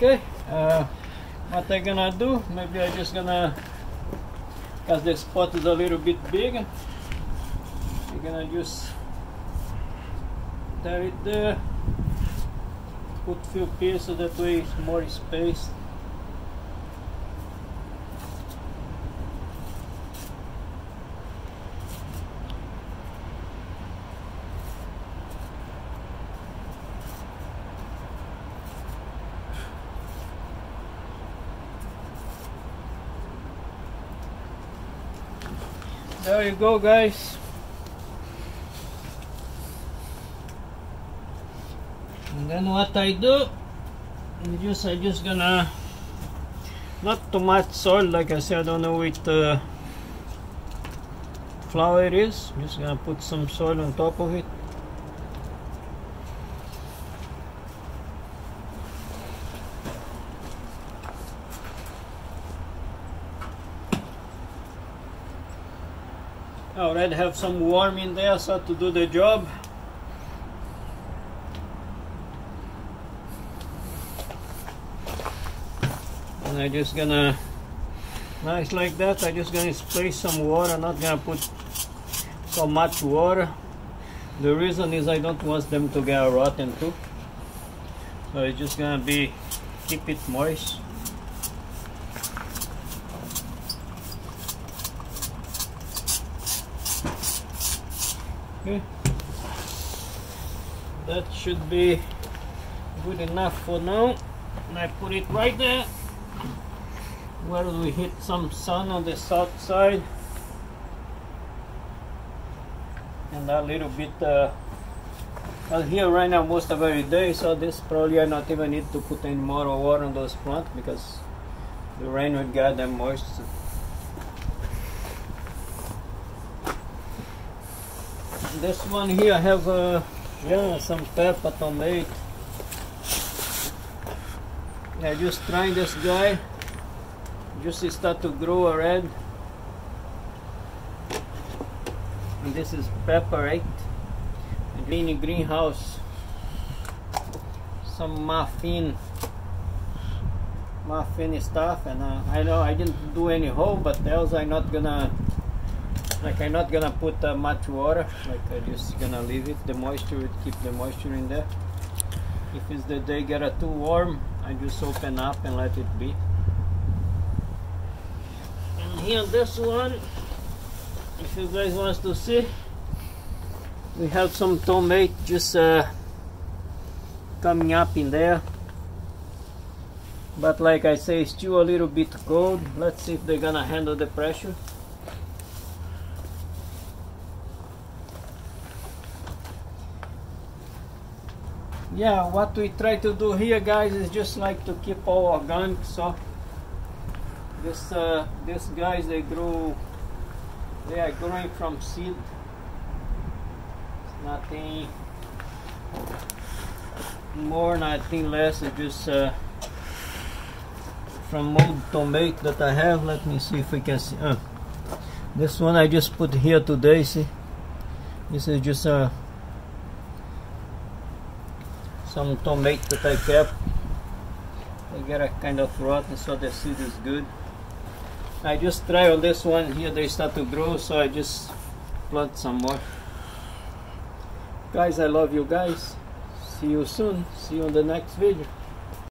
Okay, uh, what I'm gonna do, maybe I'm just gonna, cause the spot is a little bit big, I'm gonna just tear it there, put few pieces that way more space. There you go guys. And then what I do, I'm just I just gonna not too much soil like I said I don't know which uh, flower it is. Just gonna put some soil on top of it. I already have some warm in there so to do the job. And I just gonna nice like that I just gonna spray some water not gonna put so much water. The reason is I don't want them to get rotten too. So it's just gonna be keep it moist okay. That should be good enough for now. And I put it right there. Where we hit some sun on the south side? And a little bit uh, well here right now most of every day so this probably I not even need to put any more water on those plants because the rain would get them moist this one here I have uh, yeah some pepper tomato. Yeah just trying this guy. Just start to grow already and this is pepper right in greenhouse some muffin. Muffin stuff and uh, I know I didn't do any hole but else I'm not gonna like I'm not gonna put uh, much water. Like I'm just gonna leave it the moisture would keep the moisture in there. If it's the day get uh, too warm I just open up and let it be. And here this one if you guys wants to see we have some tomato just uh, coming up in there. But like I say it's still a little bit cold. Let's see if they're gonna handle the pressure yeah what we try to do here guys is just like to keep all organic so this uh, these guys they grow they are growing from seed. It's nothing more nothing less it's just uh, from old tomato that I have. Let me see if we can see uh, this one I just put here today see? This is just a uh, some tomato that I kept. They get a kind of rotten so the seed is good. I just try on this one here they start to grow so I just plant some more. Guys I love you guys. See you soon. See you on the next video.